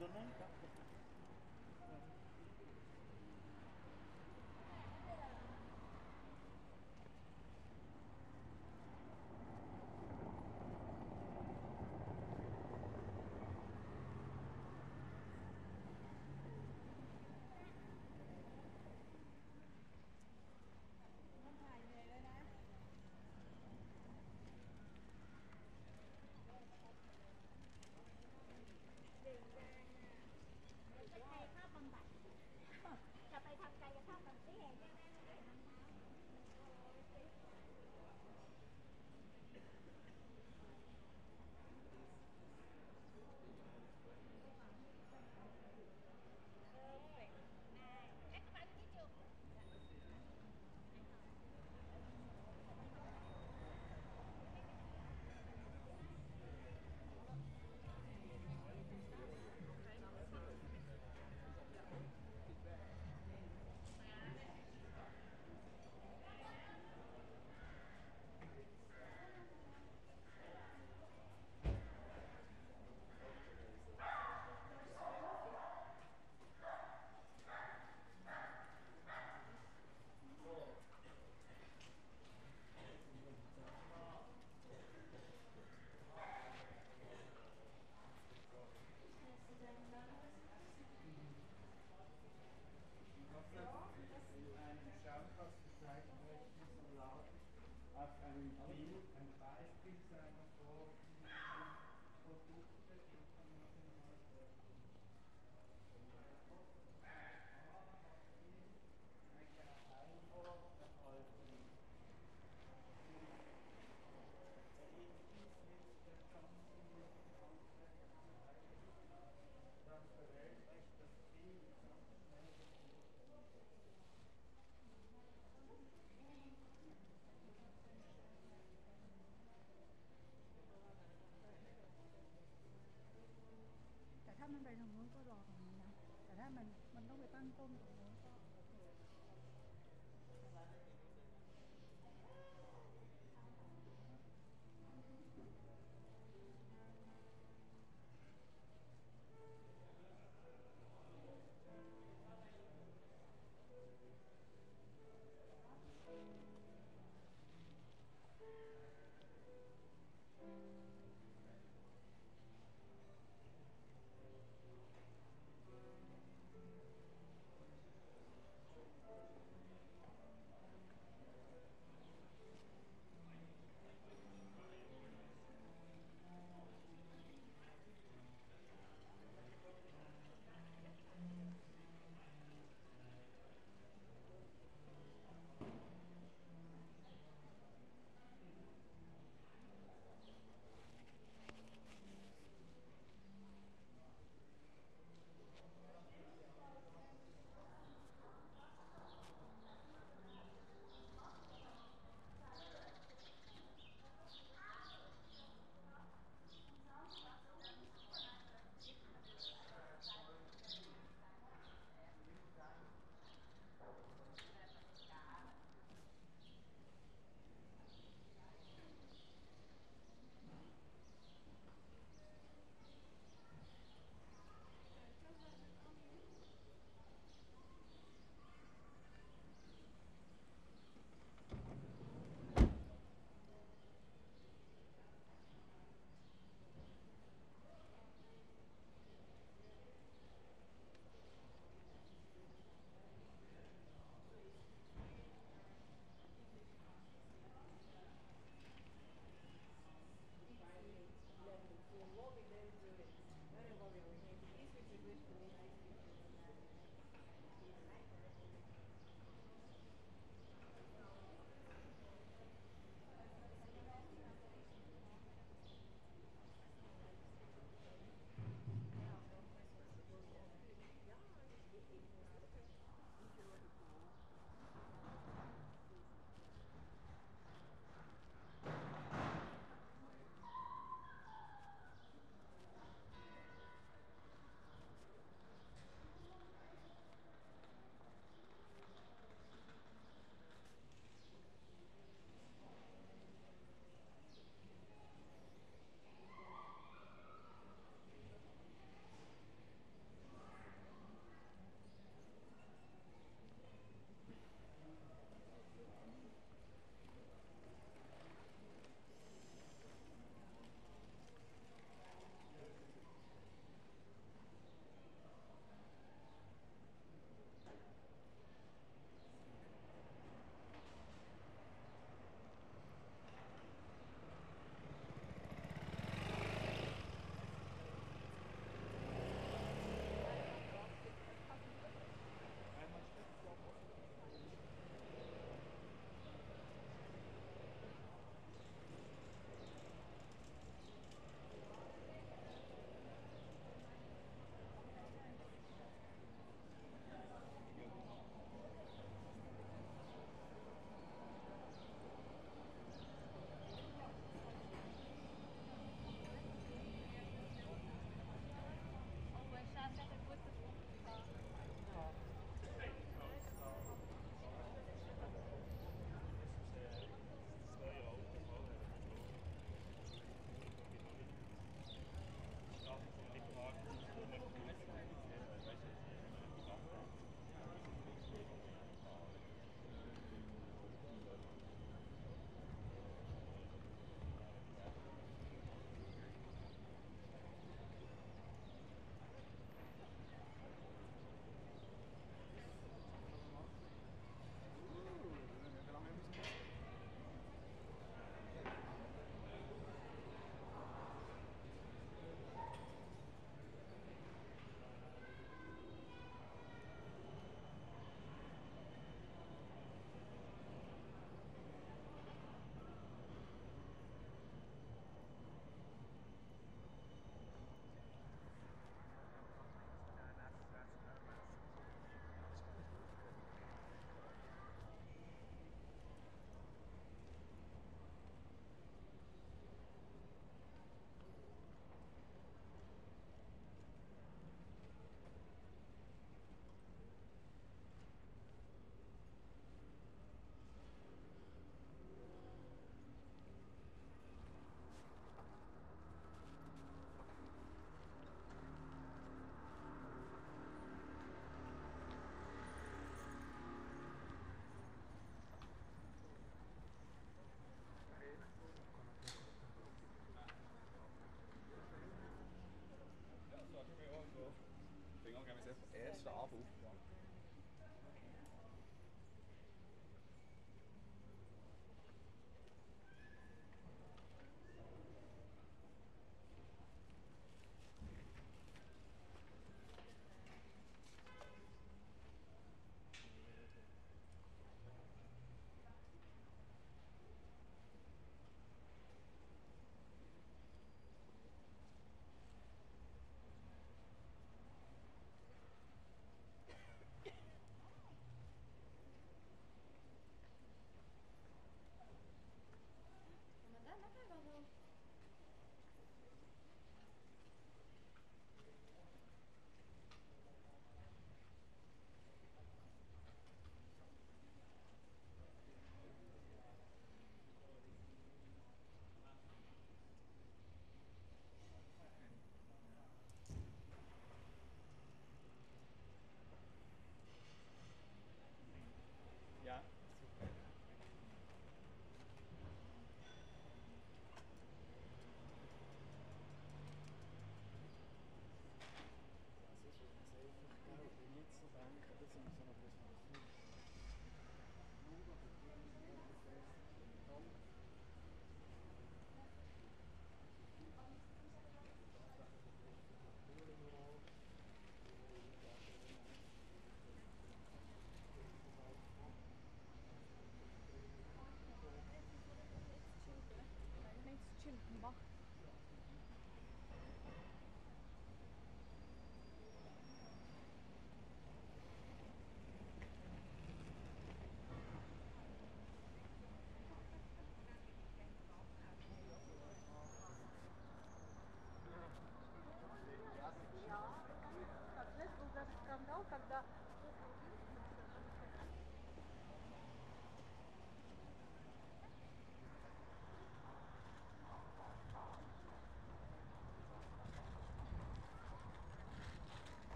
não tá. Né?